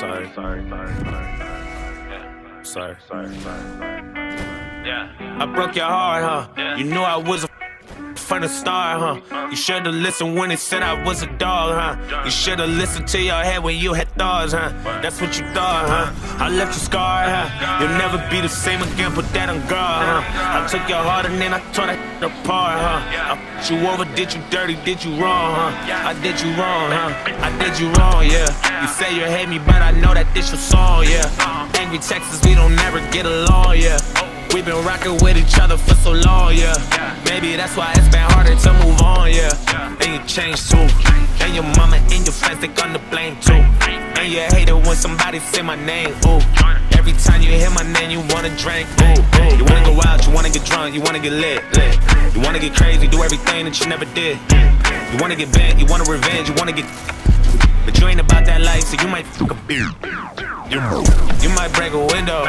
sorry. Sorry, sorry, sorry, sorry. Sorry. Sorry, sorry, Yeah. I broke your heart, huh? Yeah. You knew I was a from the start, huh? You should've listened when they said I was a dog, huh? You should've listened to your head when you had thoughts, huh? That's what you thought, huh? I left you scarred, huh? You'll never be the same again, put that on guard, huh? I took your heart and then I tore that apart, huh? I put you over, did you dirty, did you wrong, huh? I did you wrong, huh? I did you wrong, yeah. You say you hate me, but I know that this your song, yeah. Angry Texas, we don't never get along, yeah. We've been rocking with each other for so long, yeah. Maybe that's why it's been harder to move on, yeah. And you changed too. And your mama and your friends, they gonna blame too. And you hate it when somebody say my name, ooh. Every time you hear my name, you wanna drink, ooh, ooh. You wanna go out, you wanna get drunk, you wanna get lit, lit. You wanna get crazy, do everything that you never did. You wanna get bent, you wanna revenge, you wanna get. But you ain't about that life, so you might fuck a beer. You might break a window.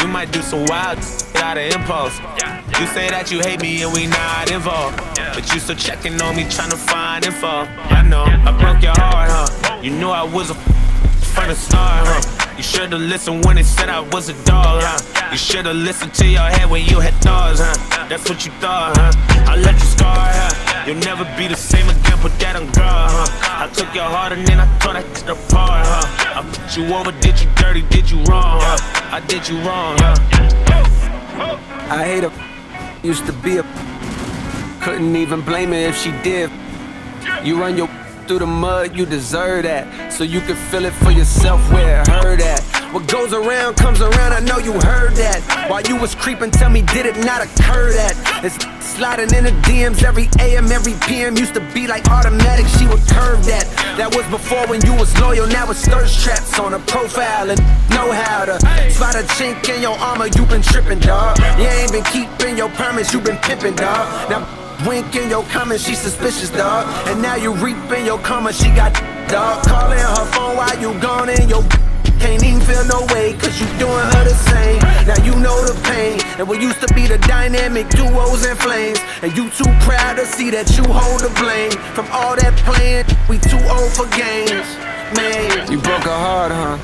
You might do some wild out of impulse. You say that you hate me and we not involved. But you still checking on me, trying to find info. I know, I broke your heart, huh? Oh. You knew I was a from the start, huh? You should've listened when they said I was a dog, huh? You should've listened to your head when you had thoughts, huh? That's what you thought, huh? I left you scarred, huh? You'll never be the same again, put that on guard, huh? I took your heart and then I tore that shit apart, huh? I put you over, did you dirty, did you wrong, huh? I did you wrong, huh? I hate her, used to be a couldn't even blame her if she did. You run your through the mud, you deserve that. So you can feel it for yourself where it hurt at. What goes around comes around, I know you heard that. While you was creeping, tell me, did it not occur that? It's sliding in the DMs every AM, every PM. Used to be like automatic, she would curve that. That was before when you was loyal, now it's thirst traps on a profile and know how to spot a chink in your armor. You been tripping, dog. You ain't been keeping your promise, you been pimping, dog. Now Wink in your comments, she suspicious, dog. And now you reaping your karma, she got dog. Calling her phone while you gone in your can't even feel no way, cause you doing her the same. Now you know the pain. And we used to be the dynamic duos and flames. And you too proud to see that you hold the blame. From all that playing, we too old for games. Man. You broke her heart, huh?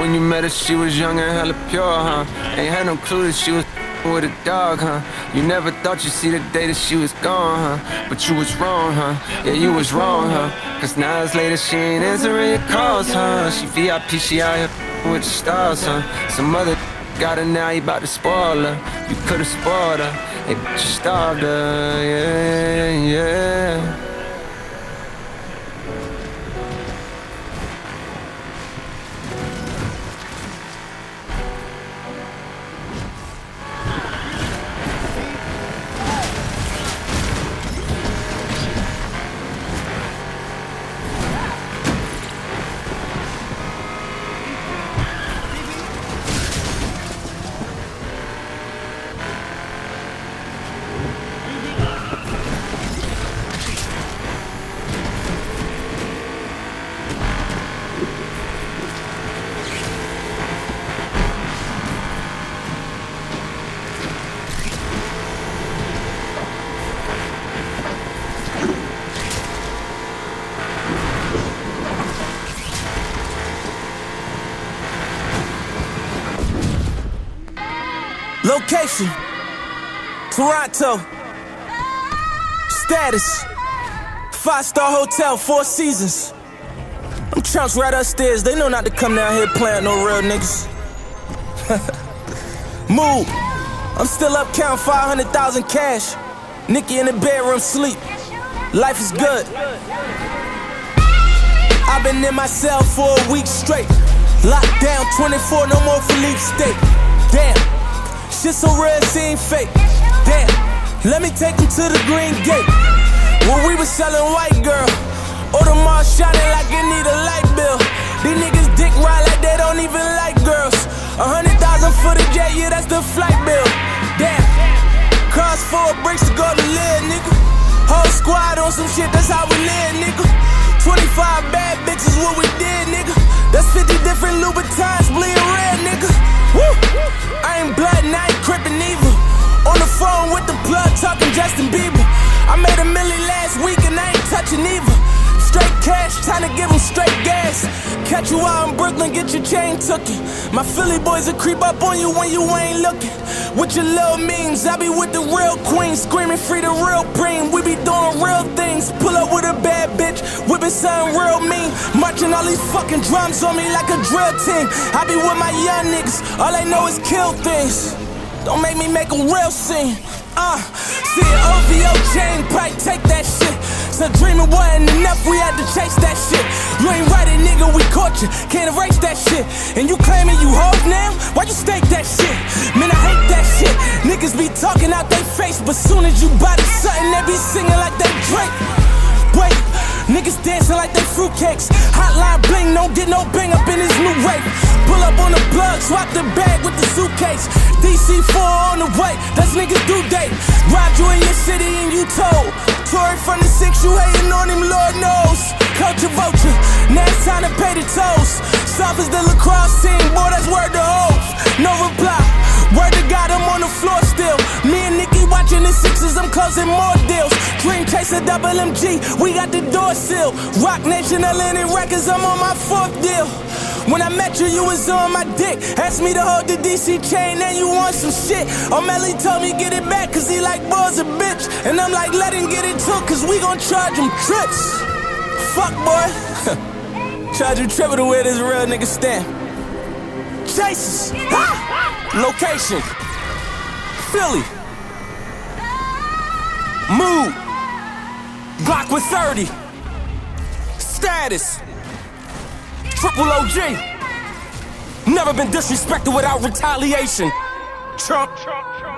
When you met her, she was young and hella pure, huh? Ain't had no clue that she was with a dog, huh? You never thought you'd see the day that she was gone, huh? But you was wrong, huh? Yeah, you was wrong, huh? Cause now it's later, she ain't answering your calls, huh? She VIP, she out here with the stars, huh? Some other got her now, you about to spoil her. You could've spoiled her, hey, you starved her, yeah, yeah. Location Toronto. Status Five star hotel, four seasons. I'm trunks right upstairs. They know not to come down here playing no real niggas. Move. I'm still up counting 500,000 cash. Nicki in the bedroom sleep. Life is good. I've been in my cell for a week straight. Locked down 24, no more Philippe State. Damn. Shit so it seem fake. Damn, let me take him to the green gate. When we was selling white girl, Audemars shining like it need a light bill. These niggas dick ride like they don't even like girls. A hundred thousand for the jet, yeah, that's the flight bill. Damn, cross four bricks to go to live, nigga. Whole squad on some shit, that's how we live, nigga. 25 bad bitches, what we did, nigga. That's 50 different Louboutins, bleeding red, nigga. Woo! I ain't blood and Justin Bieber. I made a million last week and I ain't touching either. Straight cash, trying to give him straight gas. catch you out in Brooklyn, get your chain tookin'. My Philly boys will creep up on you when you ain't looking. With your little means, I be with the real queen, screaming free the real preem. We be doing real things. Pull up with a bad bitch, whipping something real mean. Marching all these fucking drums on me like a drill team. I be with my young niggas, all they know is kill things. Don't make me make a real scene. Uh, see an OVO chain pipe, take that shit. So dreaming wasn't enough, we had to chase that shit. You ain't right, nigga, we caught you. Can't erase that shit. And you claiming you hold now? Why you stake that shit? Man, I hate that shit. Niggas be talking out their face, but soon as you body something, they be singing like they Drake. Wait, niggas dancing like they fruitcakes. Hotline bling, don't get no bang up in this new rape. Pull up on the plug, swap the bag with the suitcase. DC4 on the way, niggas due date. Robbed you in your city and you told. Tory from the six, you hating on him, Lord knows. Culture vulture, now it's time to pay the tolls. Soft as the lacrosse team, boy, that's word to hope. No reply. Word to God, I'm on the floor still. Me and Nicki watching the sixes, I'm closing more deals. Dream Chaser, double MG, we got the door sealed. Roc Nation, Atlantic Records, I'm on my fourth deal. When I met you, you was on my dick. Asked me to hold the DC chain, and you want some shit. Omelly told me get it back, cause he like boys a bitch. And I'm like, let him get it too, cause we gon' charge him trips. Fuck, boy. charge him triple to where this real nigga stand. Chasers. Location. Philly. Mood. Glock with 30. Status. Triple OG. Never been disrespected without retaliation. Trump. Trump.